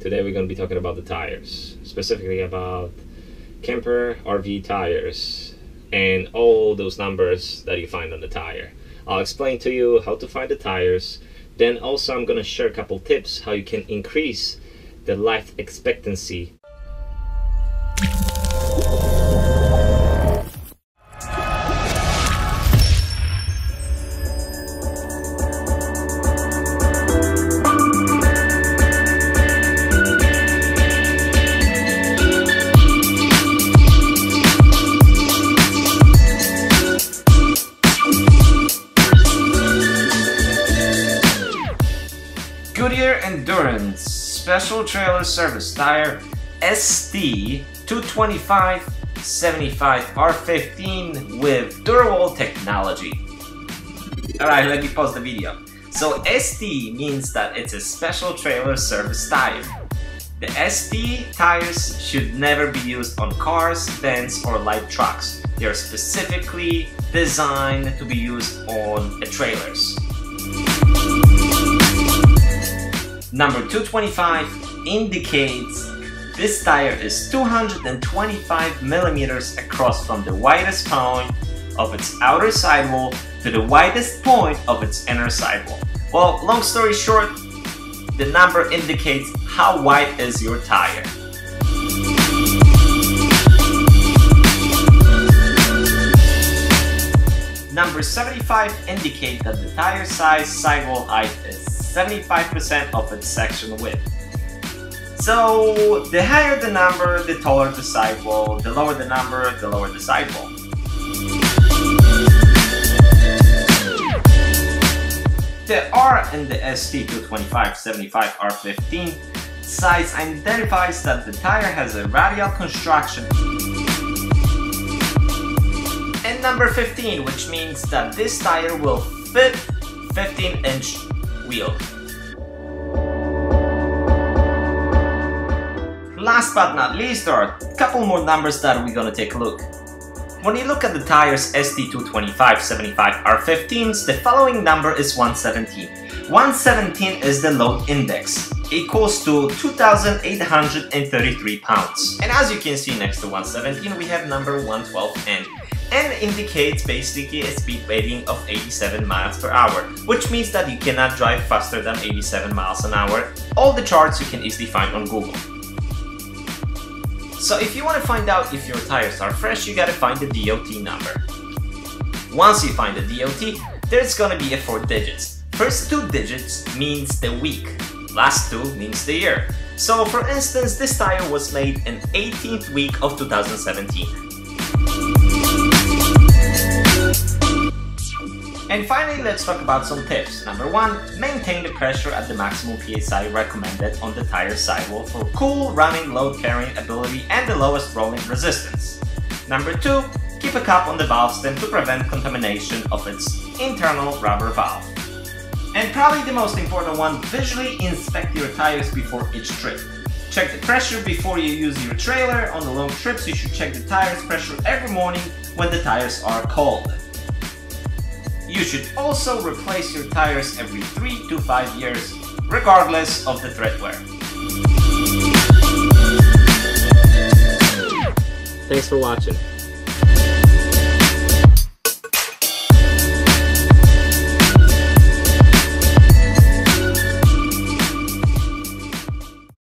Today we're going to be talking about the tires, specifically about camper RV tires and all those numbers that you find on the tire. I'll explain to you how to find the tires. Then also I'm going to share a couple tips how you can increase the life expectancy Endurance Special Trailer Service Tire ST 225 75 R15 with Durawall technology. Alright, let me pause the video. So ST means that it's a special trailer service tire. The ST tires should never be used on cars, vans, or light trucks. They are specifically designed to be used on trailers. Number 225 indicates this tire is 225 millimeters across from the widest point of its outer sidewall to the widest point of its inner sidewall. Well, long story short, the number indicates how wide is your tire. Number 75 indicate that the tire size sidewall height is 75% of its section width. So the higher the number, the taller the sidewall, the lower the number, the lower the sidewall. The R in the ST225-75R15 size identifies that the tire has a radial construction and number 15 which means that this tire will fit 15 inch wheel. Last but not least, there are a couple more numbers that we're gonna take a look. When you look at the tires ST225-75R15s, the following number is 117. 117 is the load index, equals to 2,833 pounds. And as you can see next to 117, we have number 112N and indicates basically a speed rating of 87 miles per hour, which means that you cannot drive faster than 87 miles an hour. All the charts you can easily find on Google. So if you want to find out if your tires are fresh, you gotta find the DOT number. Once you find the DOT, there's gonna be a four digits. First two digits means the week, last two means the year. So for instance, this tire was made in 18th week of 2017. And finally, let's talk about some tips. Number one, maintain the pressure at the maximum PSI recommended on the tire sidewall for cool running load carrying ability and the lowest rolling resistance. Number two, keep a cap on the valve stem to prevent contamination of its internal rubber valve. And probably the most important one, visually inspect your tires before each trip. Check the pressure before you use your trailer. On the long trips, you should check the tires pressure every morning when the tires are cold. You should also replace your tires every 3 to 5 years, regardless of the tread wear. Thanks for watching.